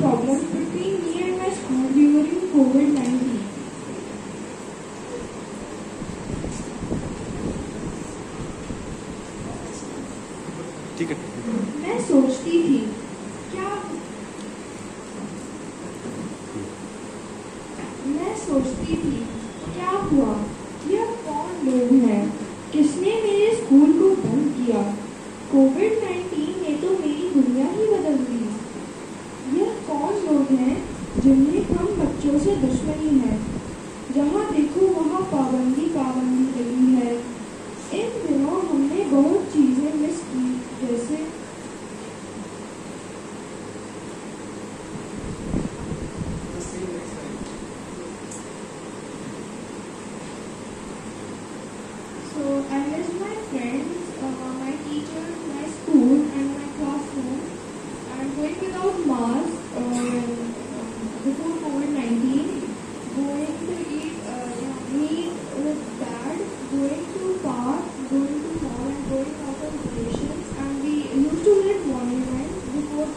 problem between me and my school during COVID 19. ठीक है। मैं सोचती थी क्या मैं सोचती थी क्या हुआ? यह कौन लोग हैं? किसने मेरे स्कूल को बंद किया? कोविड नाइन्टीन जिन्हें हम बच्चों से दुश्मनी है।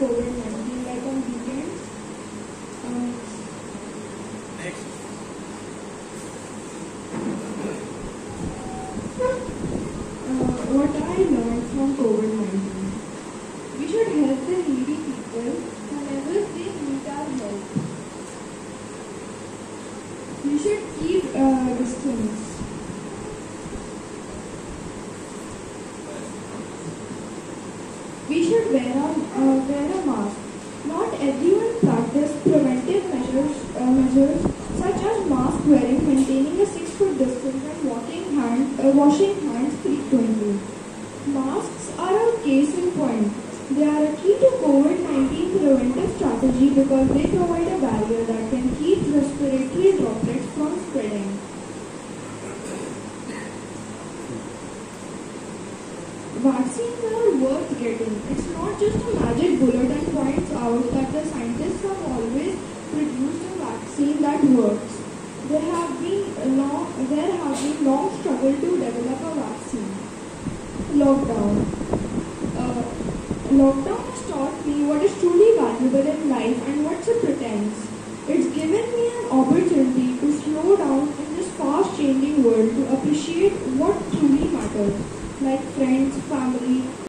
Monuments before COVID-19, like on weekends. Uh, uh, what I learned from COVID-19. We should help the needy people whenever they need our help. We should keep uh, distance. We wear a, uh, wear a mask. Not everyone practices preventive measures, uh, measures such as mask wearing, maintaining a six foot distance, and washing, hand, uh, washing hands frequently. Masks are a case in point. They are a key to COVID-19 preventive strategy because they provide a Vaccines are worth getting. It's not just a magic bullet and points out that the scientists have always produced a vaccine that works. There have been long, there have been long struggle to develop a vaccine. Lockdown. Uh, lockdown has taught me what is truly valuable in life and what's a pretense. It's given me an opportunity to slow down in this fast changing world to appreciate what truly matters, like friends, family,